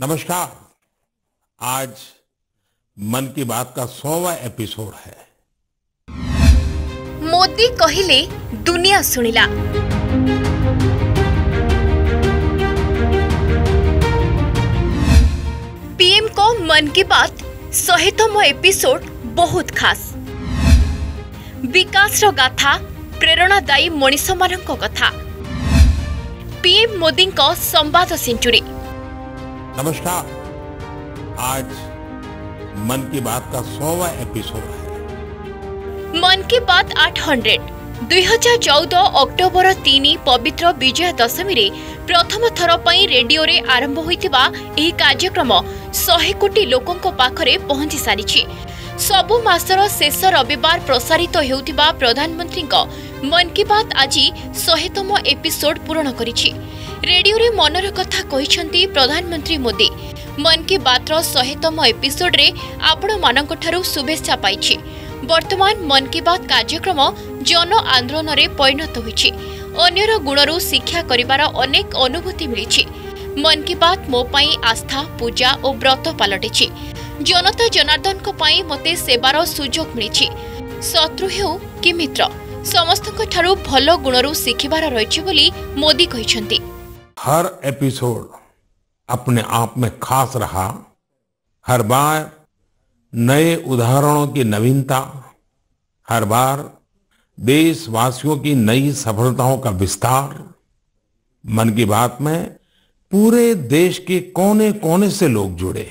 नमस्कार आज मन की बात का सौवा एपिसोड है मोदी कहले दुनिया सुनिला पीएम को मन की बात शहेतम एपिसोड बहुत खास विकास रो गाथा प्रेरणादायी मनीष मान कथा पीएम मोदी को संवाद सिंचुरी नमस्कार आज मन की बात का सौवा एपिसोड है मन की बात 800 2014 অক্টোবর 3 পবিত্র বিজয়া দশমীরে প্রথম থর পাই রেডিওরে আরম্ভ হইতিবা এই কার্যক্রম 100 কোটি লোকଙ୍କ পাখরে পৌঁছি সারিছি সবু মাসর শেষ রবিবার প্রসারিত হেউতিবা প্রধানমন্ত্রীଙ୍କ মন কি বাত আজি শহেতম এপিসোড পূরণ করেছি রেডিওরে মনর কথা কিন্তু প্রধানমন্ত্রী মোদি মন কি বাতর শহেতম এপিসোডে আপনার শুভেচ্ছা পাইছি বর্তমান মন কি বাত কার্যক্রম জন আন্দোলনের পরিণত হয়েছে অন্যর গুণর শিক্ষা করিবার অনেক অনুভূতি মিলিছি মন কি বাত মো পাই আস্থা পূজা ও ব্রত পালটিছি জনতা জনার্দন মতো সেবার সুযোগ মিলিছি শত্রু হেউ কি মিত্র समस्त भल गुण शिखबार रही ବୋଲି ମୋଦି हर एपिसोड अपने आप में खास रहा हर बार नए उदाहरणों की नवीनता हर बार देशवासियों की नई सफलताओं का विस्तार मन की बात में पूरे देश के कोने कोने से लोग जुड़े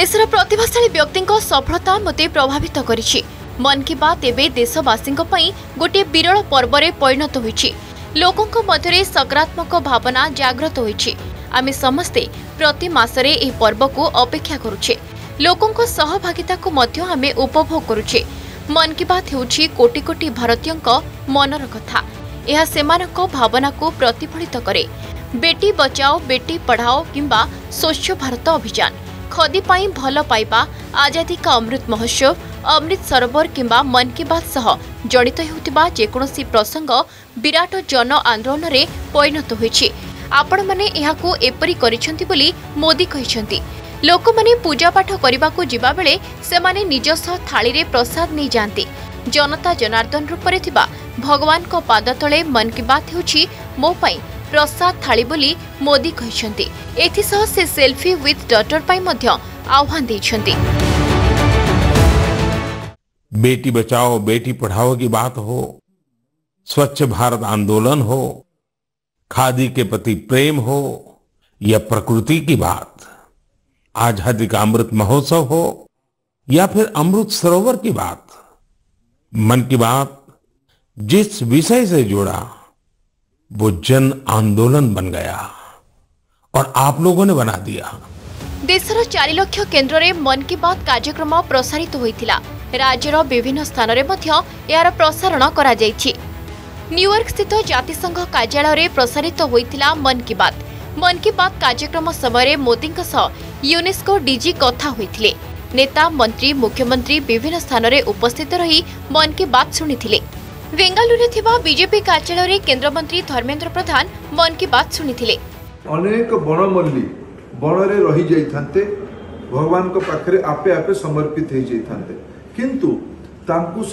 देशर प्रतिभाशाली व्यक्ति सफलता मत प्रभावित कर ମନ୍ କି ବାତ୍ ଏବେ ଦେଶବାସୀଙ୍କ ପାଇଁ ଗୋଟିଏ ବିରଳ ପର୍ବରେ ପରିଣତ ହୋଇଛି ଲୋକଙ୍କ ମଧ୍ୟରେ ସକାରାତ୍ମକ ଭାବନା ଜାଗ୍ରତ ହୋଇଛି ଆମେ ସମସ୍ତେ ପ୍ରତି ମାସରେ ଏହି ପର୍ବକୁ ଅପେକ୍ଷା କରୁଛେ ଲୋକଙ୍କ ସହଭାଗିତାକୁ ମଧ୍ୟ ଆମେ ଉପଭୋଗ କରୁଛେ ମନ୍ କି ବାତ୍ ହେଉଛି କୋଟି କୋଟି ଭାରତୀୟଙ୍କ ମନର କଥା ଏହା ସେମାନଙ୍କ ଭାବନାକୁ ପ୍ରତିଫଳିତ କରେ ବେଟି ବଚାଓ ବେଟି ପଢ଼ାଓ କିମ୍ବା ସ୍ୱଚ୍ଛ ଭାରତ ଅଭିଯାନ ଖଦି ପାଇଁ ଭଲ ପାଇବା ଆଜାଦି କା ଅମୃତ ମହୋତ୍ସବ অমৃত সরোবর কিংবা মন কি বাত সহ জড়িত হেউথিবা যেকোনসি প্রসঙ্গ বিরাট জন আন্দোলনরে পরিণত হয়েছে ଆପଣମାନେ ଏହାକୁ ଏପରି କରିଛନ୍ତି ବୋଲି ମୋଦି କହିଛନ୍ତି ଲୋକମାନେ ପୂଜାପାଠ କରିବାକୁ ଯିବାବେଳେ ସେମାନେ ନିଜ ସହ ଥାଳିରେ ପ୍ରସାଦ ନେଇଯାଆନ୍ତି ଜନତା ଜନାର୍ଦ୍ଦନ ରୂପରେ ଥିବା ଭଗବାନଙ୍କ ପାଦ ତଳେ ମନ୍ କି ବାତ୍ ହେଉଛି ମୋ ପାଇଁ ପ୍ରସାଦ ଥାଳି ବୋଲି ମୋଦି କହିଛନ୍ତି ଏଥିସହ ସେ ସେଲ୍ଫି ୱିଥ୍ ଡଟର ପାଇଁ ମଧ୍ୟ ଆହ୍ୱାନ ଦେଇଛନ୍ତି बेटी बचाओ बेटी पढ़ाओ की बात हो स्वच्छ भारत आंदोलन हो खादी के प्रति प्रेम हो या प्रकृति की बात आजादी का अमृत महोत्सव हो या फिर अमृत सरोवर की बात मन की बात जिस विषय से जुड़ा वो जन आंदोलन बन गया और आप लोगों ने बना दिया देशर चार लक्ष केन्द्र मन की बात कार्यक्रम प्रसारित होता ରାଜ୍ୟର ବିଭିନ୍ନ ସ୍ଥାନରେ ମଧ୍ୟ ଏହାର ପ୍ରସାରଣ କରାଯାଇଛି ନ୍ୟୁୟର୍କସ୍ଥିତ ଜାତିସଂଘ କାର୍ଯ୍ୟାଳୟରେ ପ୍ରସାରିତ ହୋଇଥିଲା ମନ୍ କି ବାତ୍ ମନ୍ କି ବାତ୍ କାର୍ଯ୍ୟକ୍ରମ ସମୟରେ ମୋଦିଙ୍କ ସହ ୟୁନେସ୍କୋ ଡିଜି କଥା ହୋଇଥିଲେ ନେତା ମନ୍ତ୍ରୀ ମୁଖ୍ୟମନ୍ତ୍ରୀ ବିଭିନ୍ନ ସ୍ଥାନରେ ଉପସ୍ଥିତ ରହି ମନ୍ କି ବାତ୍ ଶୁଣିଥିଲେ ବେଙ୍ଗାଲୁରୁରେ ଥିବା ବିଜେପି କାର୍ଯ୍ୟାଳୟରେ କେନ୍ଦ୍ରମନ୍ତ୍ରୀ ଧର୍ମେନ୍ଦ୍ର ପ୍ରଧାନ ମନ୍ କି ବାତ୍ ଶୁଣିଥିଲେ ଅନେକ ବଣମଲ୍ଲୀ ବଣରେ ରହିଯାଇଥାନ୍ତେ ଭଗବାନଙ୍କ ପାଖରେ ଆପେ ଆପେ ସମର୍ପିତ ହୋଇଯାଇଥାନ୍ତେ কিন্তু তাকু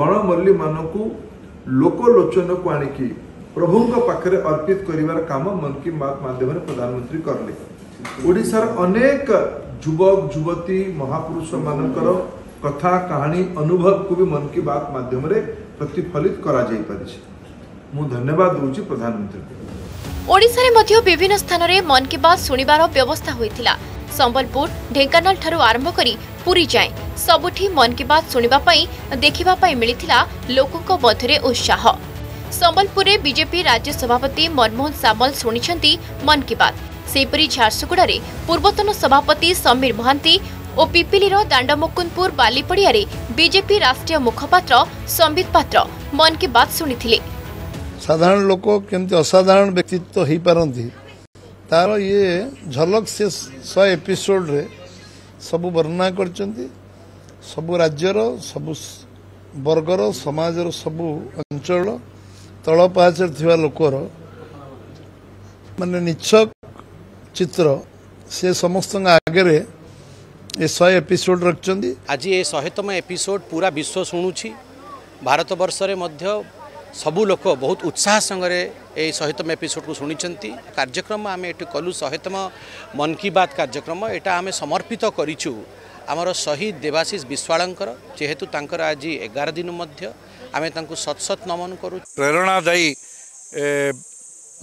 বড় মল্লি মানকু লোকলোচন পাণকি প্রভু কো পাখরে অর্পিত করিবার কাম মনকি বাত মাধ্যমরে প্রধানমন্ত্রী করলে ওড়িশার अनेक যুবক যুবতী মহাপুরুষমানকর কথা কাহিনী অনুভব কোবি মনকি বাত মাধ্যমরে প্রতিফলিত করা যাই পדי মো ধন্যবাদ দুজি প্রধানমন্ত্রী ওড়িশার মধ্যে বিভিন্ন স্থানে মনকি বাত শুনিবার ব্যবস্থা হইтила সম্বলপুর ঢেকানাল ধরু আরম্ভ করি পুরি যাই सबुठी मन की बात शुणापी देखापी मिलता लोकों मधे उत्साह संबलपुर बीजेपी राज्य सभापति मनमोहन सामल शुणी मन की बात से झारसुगुड़े पूर्वतन सभापति समीर महांती और पिपिलीर दांडमुकुंदपुर बालीपड़िया बीजेपी राष्ट्रीय मुखपा संबित पात्र मन की बात शुणी साधारण लोक केमती असाधारण व्यक्तित्व हो पारती तार ये झलक से शह एपिसोड सब वर्णना ସବୁ ରାଜ୍ୟର ସବୁ ବର୍ଗର ସମାଜର ସବୁ ଅଞ୍ଚଳ ତଳ ପାହାଚରେ ଥିବା ଲୋକର ମାନେ ନିଛ ଚିତ୍ର ସେ ସମସ୍ତଙ୍କ ଆଗରେ ଏ ଶହେ ଏପିସୋଡ଼ ରଖିଛନ୍ତି ଆଜି ଏ ଶହେତମ ଏପିସୋଡ଼ ପୁରା ବିଶ୍ୱ ଶୁଣୁଛି ଭାରତବର୍ଷରେ ମଧ୍ୟ ସବୁ ଲୋକ ବହୁତ ଉତ୍ସାହ ସାଙ୍ଗରେ ଏଇ ଶହେତମ ଏପିସୋଡ଼କୁ ଶୁଣିଛନ୍ତି କାର୍ଯ୍ୟକ୍ରମ ଆମେ ଏଠି କଲୁ ଶହେତମ ମନ୍ କି ବାତ୍ କାର୍ଯ୍ୟକ୍ରମ ଏଇଟା ଆମେ ସମର୍ପିତ କରିଛୁ ଆମର ଶହୀଦ ଦେବାଶିଷ ବିଶ୍ୱାଳଙ୍କର ଯେହେତୁ ତାଙ୍କର ଆଜି ଏଗାର ଦିନ ମଧ୍ୟ ଆମେ ତାଙ୍କୁ ସତସତ୍ ନମନ କରୁଛୁ ପ୍ରେରଣାଦାୟୀ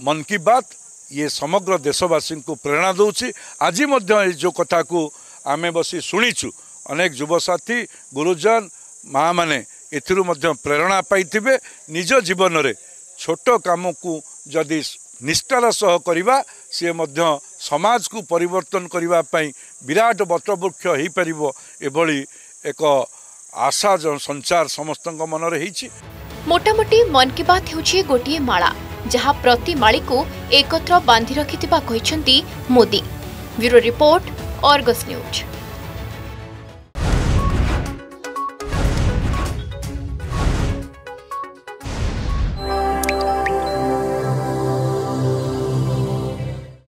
ମନ୍ କି ବାତ୍ ଇଏ ସମଗ୍ର ଦେଶବାସୀଙ୍କୁ ପ୍ରେରଣା ଦେଉଛି ଆଜି ମଧ୍ୟ ଏ ଯେଉଁ କଥାକୁ ଆମେ ବସି ଶୁଣିଛୁ ଅନେକ ଯୁବସାଥୀ ଗୁରୁଜନ ମାଆମାନେ ଏଥିରୁ ମଧ୍ୟ ପ୍ରେରଣା ପାଇଥିବେ ନିଜ ଜୀବନରେ ଛୋଟ କାମକୁ ଯଦି ନିଷ୍ଠାର ସହ କରିବା ସିଏ ମଧ୍ୟ ସମାଜକୁ ପରିବର୍ତ୍ତନ କରିବା ପାଇଁ ବିରାଟ ବଟବୃକ୍ଷ ହୋଇପାରିବ ଏଭଳି ଏକ ଆଶା ସଞ୍ଚାର ସମସ୍ତଙ୍କ ମନରେ ହେଇଛି ମୋଟାମୋଟି ମନ୍ କି ବାତ୍ ହେଉଛି ଗୋଟିଏ ମାଳା ଯାହା ପ୍ରତି ମାଳିକୁ ଏକତ୍ର ବାନ୍ଧି ରଖିଥିବା କହିଛନ୍ତି Modi bureau report Argus news